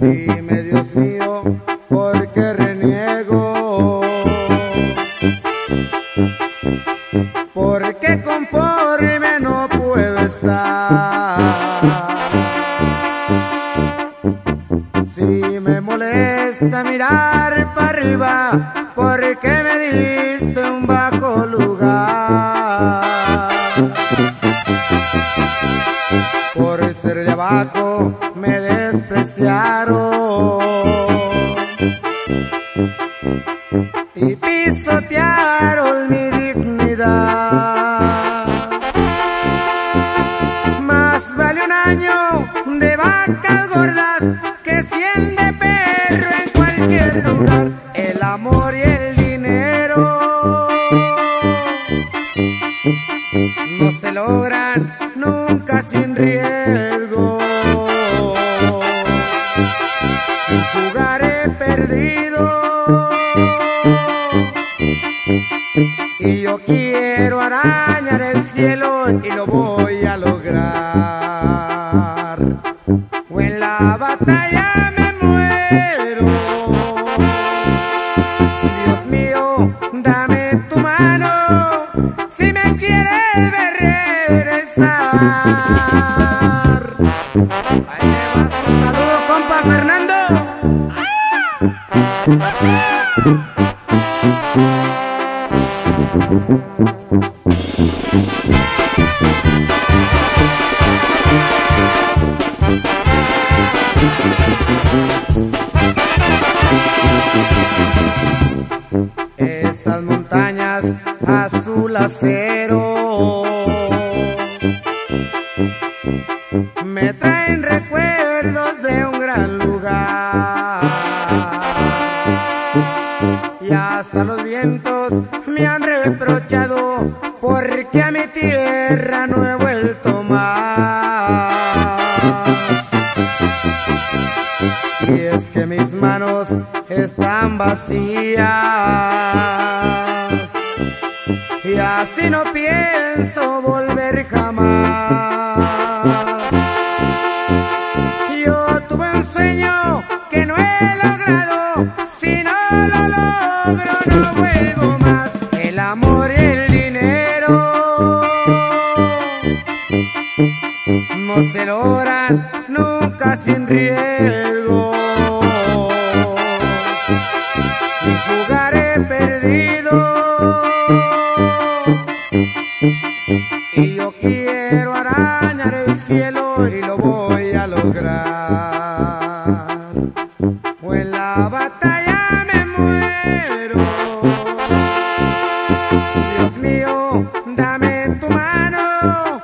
Amen. Molesta mirar para arriba, ¿por qué me diste un bajo lugar? Por ser de abajo me despreciaron y pisotearon mi dignidad. Más vale un año de vacas gordas que cien de amor y el dinero no se logran nunca sin riesgo. Sin jugar he perdido. Y yo quiero arañar el cielo y lo voy a lograr. O en la batalla quieres ver regresar. Ahí vas, un saludo, compa Fernando. Esas montañas azul acero me traen recuerdos de un gran lugar y hasta los vientos me han reprochado porque a mi tierra no he vuelto más. Y es que mis manos están vacías. Y así no pienso volver jamás. Yo tuve un sueño que no he logrado. Si no lo logro, no vuelvo más. El amor y el dinero no se logran nunca sin riesgo. Quiero arañar el cielo y lo voy a lograr. O en la batalla me muero. Dios mío, dame tu mano